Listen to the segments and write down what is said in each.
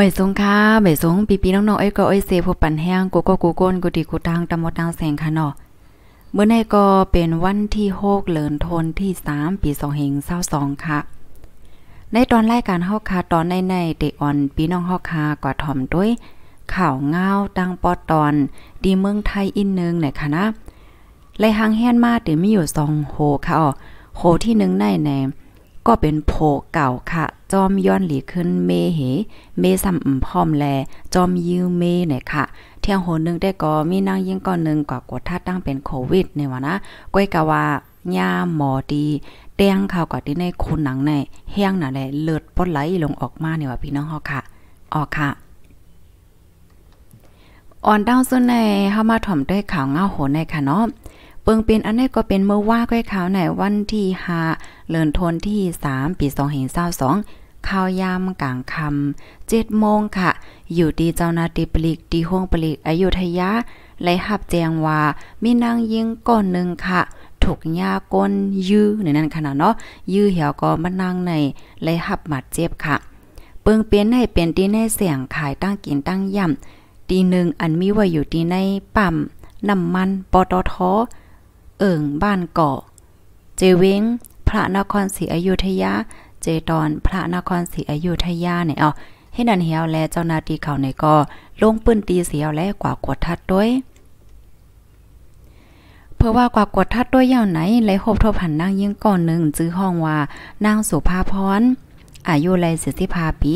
ไม่สงค่ะไม่สงปีปีน้องๆไอ้ก็ไอ้เสพปันแห้งกูก็กูก้นกูดีกูตังตำมดตังแสงค่ะเนาะเมื่อในก็เป็นวันที่6เลินทนที่3ปี2เฮง22ค่ะ ในตอนรายการเฮาคาตอนในในเดออนปีน้องเฮาคากว่าถ่อมด้วยข่าวเงาตังปอตอน ดีเมืองไทยอีกนึงไหนค่ะนะไลหางแฮนมาเดี๋ยวมีอยู่2โหค่ะอ๋อโหที่1ในใน ก็เป็นโผเก่าค่ะ จอมย้อนหลีขึ้นเมเห เมซ้ำอพร้อมแล จอมยื้อเมเนี่ยค่ะเที่ยงโหนึงได้ก็มีนางยิ่งก่อนนึงกว่ากดทัดตั้งเป็นโควิดเนี่ยว่านะก้อยกะว่าย่าหมอดีเตียงข่าวกว่าที่ในคุณหนังในเฮียงน่ะแหละเลือดปดไหลลงออกมาเนี่ยว่าพี่น้องเฮาค่ะออกค่ะอ่อนดาวซุนในเฮามาถ่อมด้วยข่าวเงาโหนในค่ะเนาะ ปิงเป็นอันนี้ก็เป็นเมื่อว่าก้อยขาวในวันที่5เลือนทนที่3ปี2522ข่าวยามกลางค่ำ7โมงค่ะ อยู่ดีเจ้านาที่ปลีกดีห้วงปลีกอยุธยาแลหับแจงว่ามีนางยิงก้อนหนึ่งค่ะถูกยาก้นยื้อในนั้นขนาดเนาะยื้อเหี่ยวก็มานั่งในแลหับหมัดเจ็บค่ะ เปิงเป็นให้เป็นที่ในเสียงขายตั้งกินตั้งย่ำตีหนึ่งอันมีไว้อยู่ที่ในปั๊มน้ำมันปตท เอิงบ้านเกาะ เจเวงพระนครศรีอยุธยา เจตอนพระนครศรีอยุธยาเนี่ยเอาให้นันเหียวและเจ้านาที่เขาในก็ลงปืนตีเสียวและกว่ากดทัดด้วยเพื่อว่ากว่ากดทัดด้วยยาวไหนและหบทบหันนางยิ่งก่อนหนึ่งจื้อห้องว่านางสุภาพรอายุไรสิสิพาปี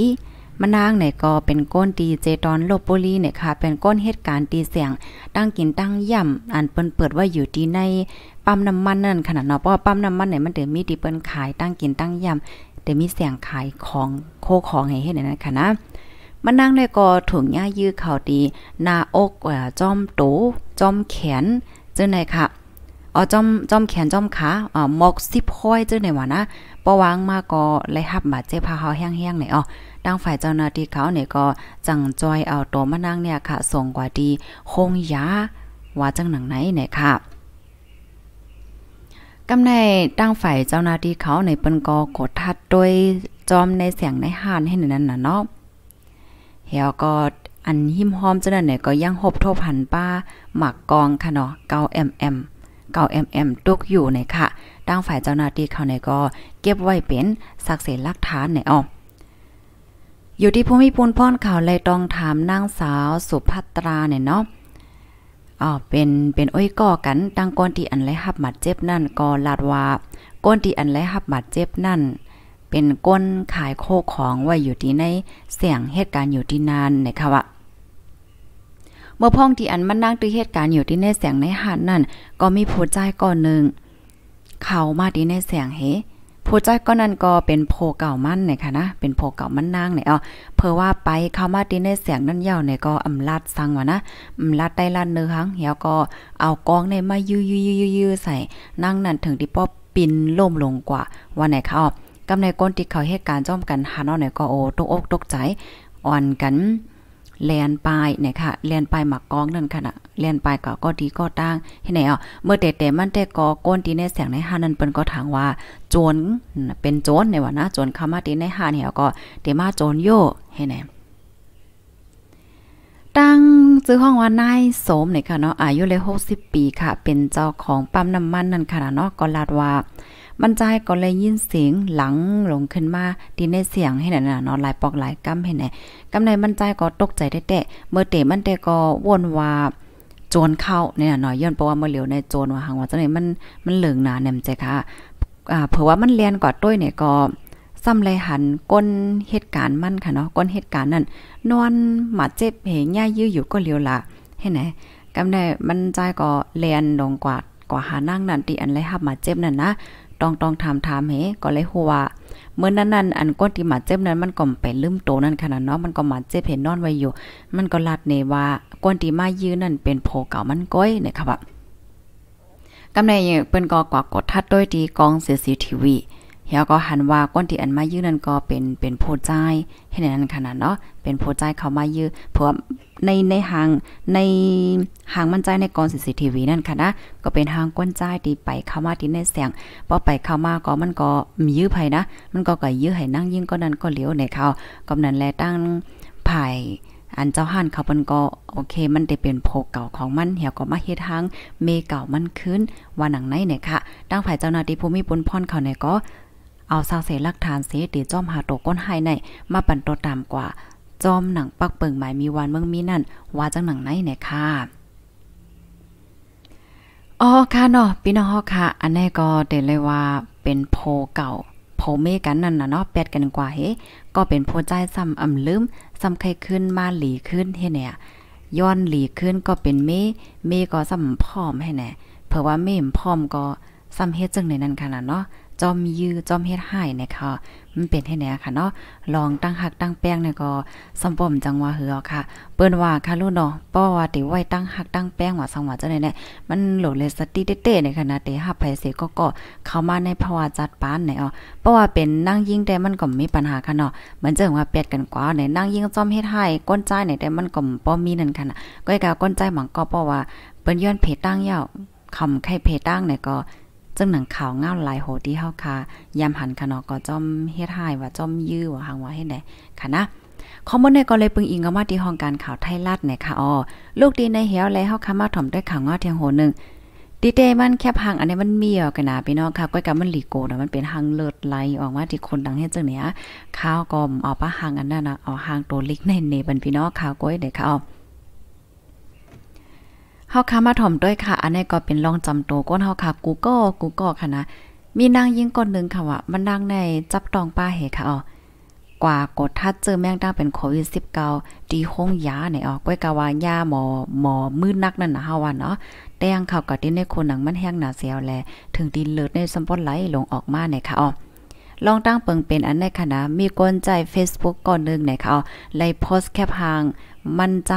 มานางเนี่ยก็เป็นก้นตีเจตอนลบบุรีเนี่ยค่ะ เป็นก้นเหตุการณ์ตีเสียง ตั้งกินตั้งย่ำอันเปิ้นเปิดว่าอยู่ที่ในปั๊มน้ำมันนั่นขนาดเนาะเพราะว่าปั๊มน้ำมันเนี่ยมันเดี๋ยวมีที่เปิ้นขายตั้งกินตั้งย่ำแต่มีเสียงขายของโคของให้เฮ็ดนั่นค่ะนะมานั่งในก็ถุงย่ายื้อเข่าดีหน้าอกอ่จอมโตจอมแขนจังไหนค่ะอ๋อจอมจอมแขนจอมขาอ๋อหมอกสิบห้อยจังไหนวะนะปะวางมาก็เลยหับบาดเจ็บพาเฮาแห้งๆไหนอ๋อ ดังฝ่ายเจ้าหน้าที่เขาเนี่ยก็จังจอยเอาตัวมานั่งเนี่ยค่ะ ส่งกว่าดีคงยาว่าจังหนังไหนเนี่ยค่ะกำในตั้งฝ่ายเจ้าหน้าที่เขาในเปิ้นก็กดทัดโดยจอมในเสียงในหานให้นั่นน่ะเนาะเฮียก็อันหิมหอมจังนั้นเนี่ยก็ยังหบทบหันป้าหมักกองค่ะเนาะเกาแอมแอมเกาแอมแอมตกอยู่ในค่ะตั้งฝ่ายเจ้าหน้าที่เขาในก็เก็บไว้เป็นสักเสหลักฐานในออ อยู่ที่ภูมิพลพ่อนข่าวเลยต้องถามนางสาวสุภัตราเนี่ยเนาะอ๋อเป็นเป็นอ้อยก่อกันตั้งก้นที่อันไรหับบาดเจ็บนั่นก็ลาดว่าก้นที่อันไรหับบาดเจ็บนั่น เป็นก้นขายโคของไว้อยู่ที่ในเสียงเหตุการณ์อยู่ที่นานนะคะว่าเมื่อพ้องที่อันมันนั่งตือเหตุการณ์อยู่ที่ในเสียงในหาดนั่น ก็มีผู้ใจก่อนหนึ่งเข้ามาที่ในเสียงเฮ ผู้ใจก็นั่นก็เป็นโพเก่ามั่นเนี่ยค่ะนะ เป็นโพเก่ามั่นนางเนี่ยอ๋อเพอว่าไปเข้ามาที่ในเสียงนั่นเยาวเนี่ยก็อำลาดสั่งว่านะอำลาดได้ลาดเนื้อหังเหี่ยวก็เอากองในมายื้อๆๆๆใส่นั่งนั่นถึงที่ป้อปินล่มลงกว่าว่าไหนเขากำในก้นที่เขาเหตุการณ์จ้อมกันหาเนาะเนี่ยก็โอ้ตกอกตกใจอ่อนกัน แลนปลายเนี่ยค่ะแลนปลายหมักกองนั่นค่ะนะแลนปลายก็ก็ดีก็ตั้งเห็นไหนอะเมื่อแต่แต่มันแต่ก็ก้นตีในแสงในหานั่นเปิ้นก็ถางว่าโจรเป็นโจรในว่านะโจรเข้ามาตีในหาเนี่ยก็เตมาโจรโยเห็นไหนตั้งซื้อห้องว่านายสมเนี่ยค่ะเนาะอายุเลย60ปีค่ะ เป็นเจ้าของปั๊มน้ำมันนั่นค่ะเนาะก็ลาดว่า มันใจก็เลยยินเสียงหลังหลงขึ้นมาดีในเสียงให้นั่นนะเนาะหลายปอกหลายกำให้ไหนกำในมันใจก็ตกใจแท้ๆเมื่อเตมันแต่ก็วนว่าโจรเข้าเนี่ยเนาะย้อนเพราะว่าเมื่อเหลียวในโจรว่าหังว่าจังได๋มันมันเหลืองหนาแหนมใจค่ะอ่าเผื่อว่ามันเรียนกว่าต้วยเนี่ยก็ซ้ำเลยหันก้นเหตุการณ์มันค่ะเนาะก้นเหตุการณ์นั้นนอนหมาเจ็บเหย่ายื้ออยู่ก็เลียวละให้ไหนกำได้มันใจก็เรียนลงกว่ากว่าหานั่งนั่นตีอันไรหับหมาเจ็บนั่นนะ ต้องต้องถามถามเฮก็เลยหัวเมื่อนั้นนั้นอันก้นที่มาเจ็บนั้นมันก็ไปลืมโตนั่นขนาดเนาะมันก็มาเจ็บเห็นนอนไว้อยู่ มันก็ลัดเนว่าก้นที่มายื้อนั่นเป็นโผเก่ามันก้อยเนี่ยค่ะว่ากำในเปิ้นก็กว่ากดทัดด้วยดีกอง CCTV เฮาก็หันว่าก้นที่อันมายื้อนั่นก็เป็นเป็นผู้ใจให้นั้นขนาดเนาะเป็นผู้ใจเขามายื้อเพราะในในหางในหางมันใจในกอง CCTV นั่นค่ะนะก็เป็นหางก้นใจที่ไปเข้ามาที่ในเสียงพอไปเข้ามาก็มันก็มียื้อไผนะมันก็ก็ยื้อให้นั่งยิ่งก็นั้นก็เหลียวในเขากำนั้นแลตั้งภายอันเจ้าห่านเขาเปิ้นก็โอเค มันได้เป็นโพเก่าของมันเหี่ยวก็มาเฮ็ดทางเมเก่ามันขึ้นว่าหนังไหนเนี่ยค่ะตั้งฝ่ายเจ้าหน้าที่ภูมิปุนพรเขาเนี่ยก็ เอาซาวเสหลักฐานเสตีจอมหาโตก้นไห้ในมาปั่นตัวตามกว่า จอมหนังปักเปิงหมายมีวันเมืองมีนั่น ว่าจังหนังไหนเนี่ยค่ะอ๋อค่ะเนาะพี่น้องค่ะ อันนี้ก็เดเลยว่าเป็นโพเก่าโพเมกันนั่นน่ะเนาะแปดกันกว่าเฮก็เป็นโพใจซ้ำอำลืมซ้ำใครขึ้นมาหลีขึ้นเฮเนี่ยย้อนหลีขึ้นก็เป็นเมเมก็ซ้ำพร้อมให้แน่เผื่อว่าเมมพร้อมก็ซ้ำเฮ็ดจังในนั้นขนาดเนาะ จอมยื้อจอมเฮ็ดให้นะคะมันเป็นให้แน่ค่ะเนาะลองตั้งหักตั้งแป้งเนี่ยก็สมบ่มจังว่าเหือค่ะ เปิ้นว่าค่ะลูกเนาะป้อว่าติไว้ตั้งหักตั้งแป้งว่าสังว่าจังได๋เนี่ยมันโหลดเลยสติเต้ๆในขณะที่ฮับไผเสก็ก็เข้ามาในภาวะจัดปานไหนอ๋อเพราะว่าเป็นนั่งยิงแต่มันก็มีปัญหาค่ะเนาะเหมือนจังว่าเปียดกันกว่าในนั่งยิงจอมเฮ็ดให้ก้นใจเนี่ยแต่มันก็บ่มีนั่นค่ะนะก็กะก้นใจหมังก็เพราะว่าเปิ้นย้อนเพตั้งยาวคำไข่เพตั้งเนี่ยก็ จึงหนังข่าวเงาหลายโหที่เฮาค่ะยามหันค่ะนาะก็จอมเฮ็ดให้ว่าจอมยื้อว่าหังว่าให้ไหนค่ะนะข้อมูลในก็เลยปึงอิงเอามาที่ห้องการข่าวไทยรัฐเนี่ยค่ะอ๋อลูกดีในเหี่ยวแล้วเฮาค่ะมาถ่อมด้วยข่าวงอเทียงโหนึงดีเตมันแคบหางอันนี้มันมีอะกันนะพี่น้องค่ะก้อยกับมันหลีโกนะมันเป็นหางเลิศไหลออกมาที่คนดังเฮ็ดจังเนี่ยข้าวก็เอาปะหางอันนั้นนะเอาหางตัวเล็กในเนบันพี่น้องค่ะก้อยเด้ค่ะอ๋อ เฮาค่ะมาถ่อมด้วยค่ะ อันนี้ก็เป็นลองจำโตก้นเฮาค่ะ Google Google ค่ะนะ มีนางยิงก่อนนึงค่ะว่ามันดังในจับตองป้าเหค่ะอ๋อกว่ากดทัดเจอแมงดาเป็นโควิด19ดีห้องยาเนี่ยอ๋อก้อยกะว่ายาหมอหมอมืดนักนั่นนะเฮาว่าเนาะแต่ยังเขากับที่ในคนหนังมันแห้งหนาเสียวแลถึงดินเลิศในสมปอตไลลงออกมาเนี่ยค่ะอ๋อลองตั้งเปิงเป็นอันในคณะมีกวนใจ Facebook ก่อนนึงเนี่ยค่ะไล่โพสแคปหาง มันใจ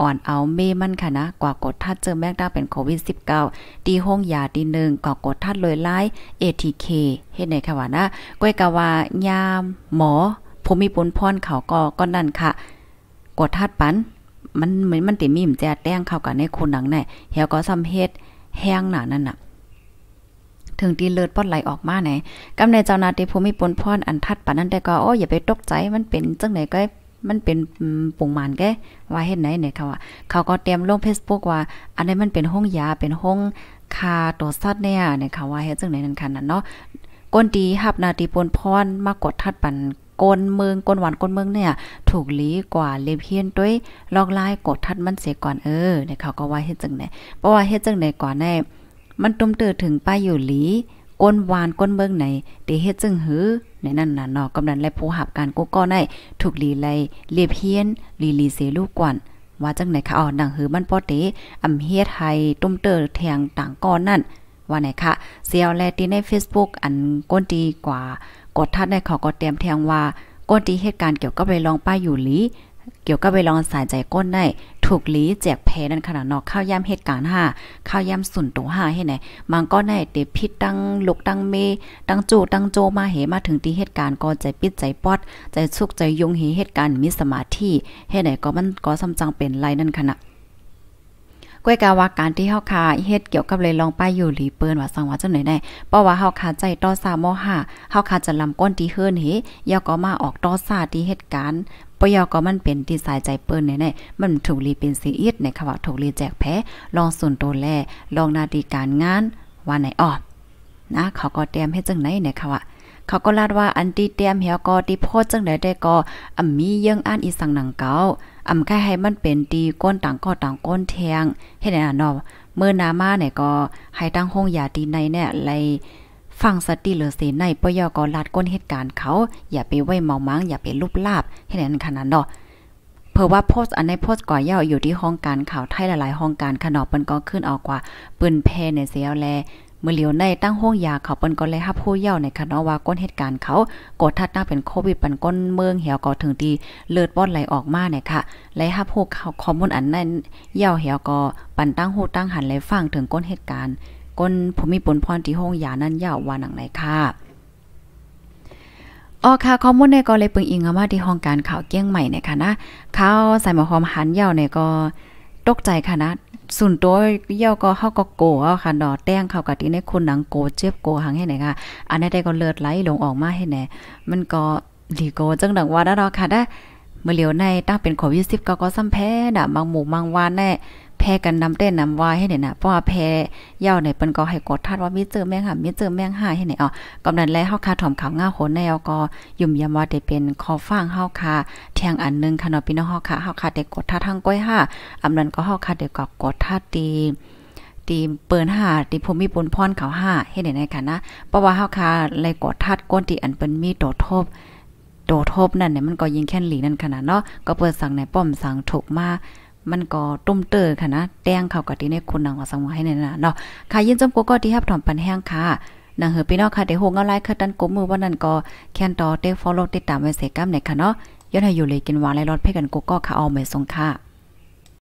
อ่อนเอาเมมันค่ะนะ กว่ากดทัดเจอแมกดาเป็นโควิด 19 ตีห้องยาตีหนึ่งกว่ากดทัดเลยไล่ ATK เคเฮ็ดไหนค่ะว่านะก้อยกะว่ายามหมอภูมิปุนพรเขาก็ก็นั่นค่ะ กดทัดปัน มันเหมือนมันติมีมแจแต้งเข้ากับในคนหนังแน่เฮียก็ซ้ำเฮ็ดแห้งหนานั่นน่ะถึงตีเลิศปอดไหลออกมาไหนกำในเจ้านาที่ภูมิปนพรอันทัดปันนั้นแต่ก็โอ้อย่าไปตกใจมันเป็นจังไหนก็ มันเป็นปุ่งมานแกว่าเฮ็ดไหนเนี่ยเขาว่าเขาก็เตรียมลง Facebook ว่า อันนี้มันเป็นห้องยาเป็นห้องคาตัวสัตว์เนี่ยเนี่ยเขาว่าเฮ็ดจังไหนนั่นคันน่ะเนาะก้นดีหับนาทีปนพรมากดทัดปันก้นเมืองก้นหวานก้นเมืองเนี่ย ถูกลีกว่าเลเพียนด้วยลอกลายกดทัดมันเสียก่อนเออเนี่ยเขาก็ว่าเฮ็ดจังไหนเพราะว่าเฮ็ดจังไหนก่อนแน่มันตุ้มเตือถึงป้ายอยู่หลี ก้นวานก้นเบิ่งไหนเดเฮ็ดจึงหือในนั่นน่ะเนาะกำนันและผู้หับการกู้ก็ได้ถูกลีไลเลียเพียนลีลีเสลูกกวนว่าจังไหนคะอ๋อดังหือมันปอเตอำเฮ็ดให้ตุ้มเตอแทงต่างก้อนนั่นว่าไหนคะเสียวแลตีใน Facebook อันก้นดีกว่ากดทัดในขาก็เตรียมแทงว่าก้นที่เหตุการณ์เกี่ยวกับไปลองป้ายอยู่หลี เกี่ยวกับไปลองสายใจก้นได้ ถูกลีแจกแพ้นั่นขนาดนอกข้าวย่ำเหตุการณ์ห้าข้าวย่ำสุนตัวห้าให้ไหนมันก็ได้เตพิษตั้งลุกตั้งเมตั้งจูตั้งโจมาเหมาถึงที่เหตุการณ์ก็ใจปิดใจปอด ใจสุกใจยงเหเหตุการณ์มีสมาธิให้ไหนก็มันก็ซ้ำจังเป็นไรนั่นขนาดก้อยกาว่าการที่เฮาคาเฮ็ดเกี่ยวกับเลยลองป้ายอยู่หลีเปิ้นว่าสังว่าจังไหนได้เพราะว่าเฮาคาใจต่อซาม5เฮาคาจะลำก้นที่เฮิรนเฮยาก็มาออกต่อซาที่เหตุการณ์ ปยอก็มันเป็นที่สายใจเปิ้นแน่ๆมันถูกรีเป็นซีอีดในคำว่าถูกรีแจกแพ้ลองส่วนตัวแลลองนาทีการงานว่าไหนอ้อนะเขาก็เตรียมให้จังไหนเนี่ยค่ะว่าเขาก็ลาดว่าอันที่เตรียมเหี่ยวก็ที่โพดจังได๋ได้ก็อ่ำมีเยื่องอ่านอีสังหนังเก่าอ่ำแค่ให้มันเป็นตีก้นต่างก็ต่างก้นแทงเฮ็ดให้เนาะเมื่อนามาเนี่ยก็ให้ตั้งห้องยาตีในเนี่ยไล ฟังสติเหลือเสในปยก็ลาดก้นเหตุการณ์เขา อย่าไปไว้เมามังอย่าไปลุบลาบให้นั้นขนาดเนาะเพราะว่าโพสอันในโพสก่อยาวอยู่ที่ห้องการข่าวไทยหลายๆห้องการขนอเปิ้นก็ขึ้นออกกว่าปืนแพในเสียวแลเมื่อเหลียวในตั้งห้องยาเขาเปิ้นก็เลยรับผู้เย่าในคณะว่าก้นเหตุการณ์เขากดทัดตั้งเป็นโควิดปันก้นเมืองเหี่ยวก็ถึงที่เลือดป้อนไหลออกมาเนี่ยค่ะและรับผู้เข้อมูลอันนั้นเย่าเหี่ยวก็ปันตั้งหูตั้งหันและฟังถึงก้นเหตุการณ์ ก้นภูมิปนพรที่ห้องยานั้นยาวว่าหนังไหนค่ะอ๋อค่ะข้อมูลในก็เลยปึงอิงมาที่ห้องการข่าวเกี้ยงใหม่เนี่ยค่ะนะข่าวใส่หมอความหันยาวเนี่ยก็ตกใจค่ะนะส่วนตัวเย่าก็เฮาก็โกเอาค่ะดอแต้งเข้ากับที่ในคนหนังโกเจ็บโกหังให้ไหนค่ะอันนี้ได้ก็เลือดไหลลงออกมาให้ไหนมันก็ดีโกจังดังว่าแล้วค่ะได้เมื่อเหลียวในตั้งเป็นโควิด10ก็ก็ซ้ำแพ้น่ะบางหมู่บางวานแน่ แพ้กันนำเต้นนำวายให้เนี่ยนะเพราะว่าแพ้ยาเนี่ยเปิ้นก็ให้กดทัดว่ามีเจอแม่งหามีเจอแม่งหาให้เนี่ยอ๋อกำนันแลเฮาคาถ่อมขาวง่าโหนแนวก็ยุ่มยำว่าได้เป็นคอฟางเฮาคาเทียงอันนึงค่ะเนาะพี่น้องเฮาคาเฮาคาได้กดทัดทางก้อยห้าอำนั้นก็เฮาคาได้ก็กดทัดตีตีเปิ้นห้าตีภูมิปุนพรเขาห้าเฮ็ดได้ในค่ะนะเพราะว่าเฮาคาเลยกดทัดก้นที่อันเปิ้นมีโตทบโตทบนั่นเนี่ยมันก็ยิงแค่นหลีนั่นขนาดเนาะก็เปิดสั่งในป้อมสั่งถูกมา มันก็ตุ้มเตอค่ะนะแต้งเขากับที่ในคุณนางว่าสังให้เนี่ยนะเนาะค่ะยินจมกูก็ที่ฮับถอมปันแห้งค่ะนางเฮอพี่น้องค่ะได้โหงเอาไลค์คือดันกมือว่านั้นก็แคนต่อเต็กฟอลโลติดตามไว้เสกัมในค่ะเนาะย้อนให้อยู่เลยกินหวานและรสเพ่กันกูก็ค่ะเอาไม่ทรงค่ะ